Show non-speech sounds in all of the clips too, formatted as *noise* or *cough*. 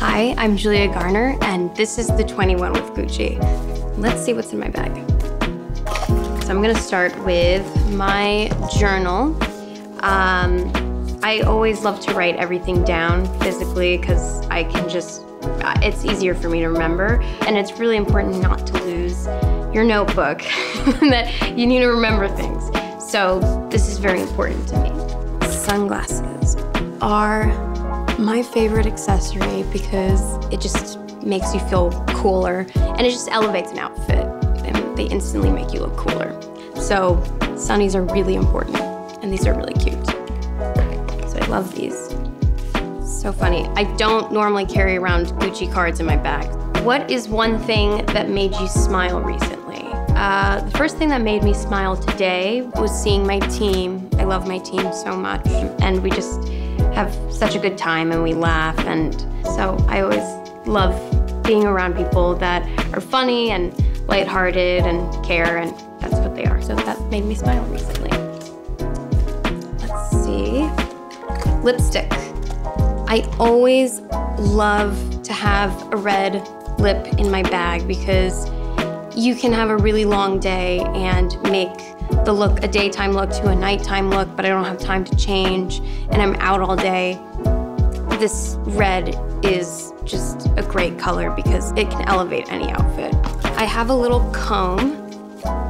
Hi, I'm Julia Garner, and this is the 21 with Gucci. Let's see what's in my bag. So I'm gonna start with my journal. Um, I always love to write everything down physically because I can just, uh, it's easier for me to remember. And it's really important not to lose your notebook, *laughs* that you need to remember things. So this is very important to me. Sunglasses are my favorite accessory because it just makes you feel cooler and it just elevates an outfit and they instantly make you look cooler. So sunnies are really important and these are really cute. So I love these. So funny. I don't normally carry around Gucci cards in my bag. What is one thing that made you smile recently? Uh, the first thing that made me smile today was seeing my team. I love my team so much and we just have such a good time and we laugh and so I always love being around people that are funny and lighthearted and care and that's what they are. So that made me smile recently. Let's see. Lipstick. I always love to have a red lip in my bag because you can have a really long day and make the look a daytime look to a nighttime look, but I don't have time to change and I'm out all day. This red is just a great color because it can elevate any outfit. I have a little comb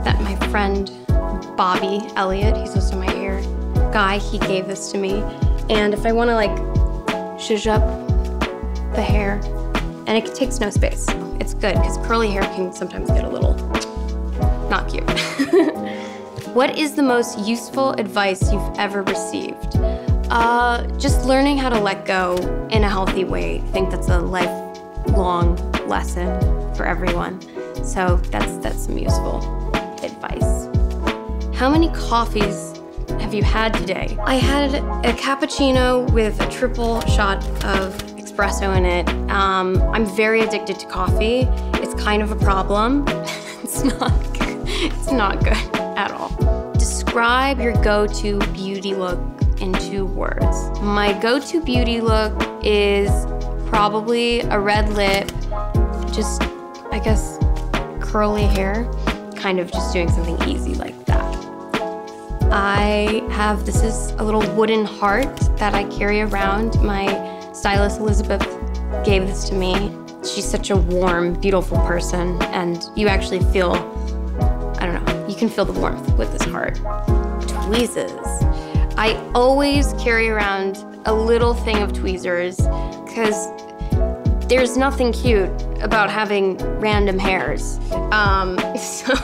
that my friend Bobby Elliott, he's also my hair guy, he gave this to me. And if I wanna like zhuzh up the hair, and it takes no space. It's good, because curly hair can sometimes get a little not cute. *laughs* what is the most useful advice you've ever received? Uh, just learning how to let go in a healthy way. I think that's a lifelong lesson for everyone. So that's, that's some useful advice. How many coffees have you had today? I had a cappuccino with a triple shot of espresso in it. Um, I'm very addicted to coffee. It's kind of a problem. *laughs* it's not. It's not good at all. Describe your go-to beauty look in two words. My go-to beauty look is probably a red lip, just, I guess, curly hair, kind of just doing something easy like that. I have, this is a little wooden heart that I carry around. My stylist Elizabeth gave this to me. She's such a warm, beautiful person, and you actually feel, can feel the warmth with this heart. Tweezers. I always carry around a little thing of tweezers because there's nothing cute about having random hairs. Um, *laughs* so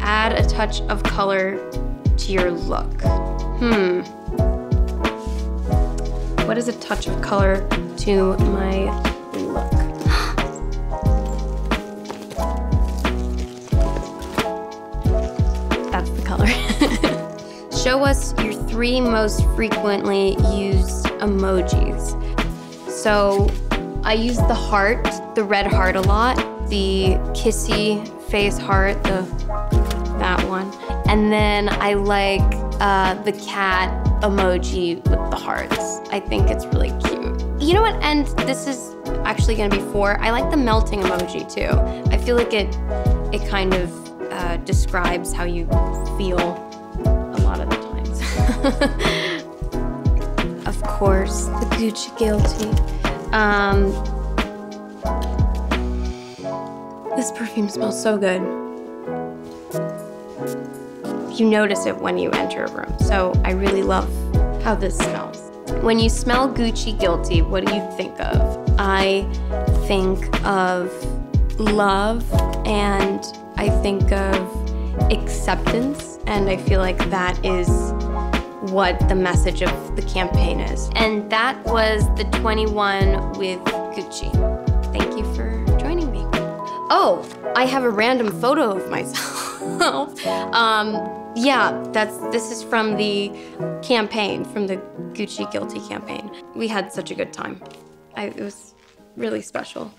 add a touch of color to your look. Hmm. What is a touch of color to my color. *laughs* Show us your three most frequently used emojis. So I use the heart, the red heart a lot, the kissy face heart, the that one. And then I like uh, the cat emoji with the hearts. I think it's really cute. You know what, and this is actually gonna be four. I like the melting emoji too. I feel like it, it kind of uh, describes how you feel a lot of the times. *laughs* of course, the Gucci Guilty. Um, this perfume smells so good. You notice it when you enter a room, so I really love how this smells. When you smell Gucci Guilty, what do you think of? I think of love and I think of acceptance, and I feel like that is what the message of the campaign is. And that was the 21 with Gucci. Thank you for joining me. Oh, I have a random photo of myself. *laughs* um, yeah, that's this is from the campaign, from the Gucci Guilty campaign. We had such a good time. I, it was really special.